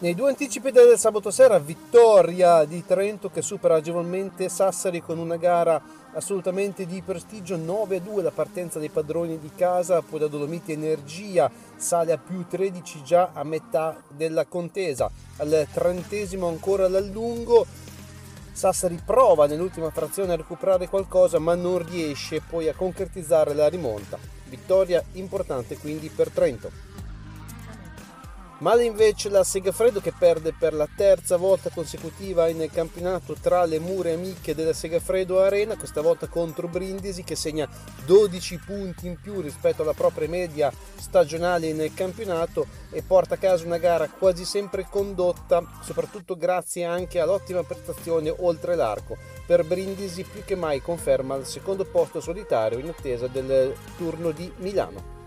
Nei due anticipi del sabato sera, vittoria di Trento che supera agevolmente Sassari con una gara assolutamente di prestigio, 9-2 la partenza dei padroni di casa, poi la Dolomiti Energia sale a più 13 già a metà della contesa, al trentesimo ancora l'allungo, Sassari prova nell'ultima frazione a recuperare qualcosa ma non riesce poi a concretizzare la rimonta. Vittoria importante quindi per Trento. Male invece la Segafredo che perde per la terza volta consecutiva in campionato tra le mura amiche della Segafredo Arena, questa volta contro Brindisi che segna 12 punti in più rispetto alla propria media stagionale nel campionato e porta a casa una gara quasi sempre condotta, soprattutto grazie anche all'ottima prestazione oltre l'arco. Per Brindisi più che mai conferma il secondo posto solitario in attesa del turno di Milano.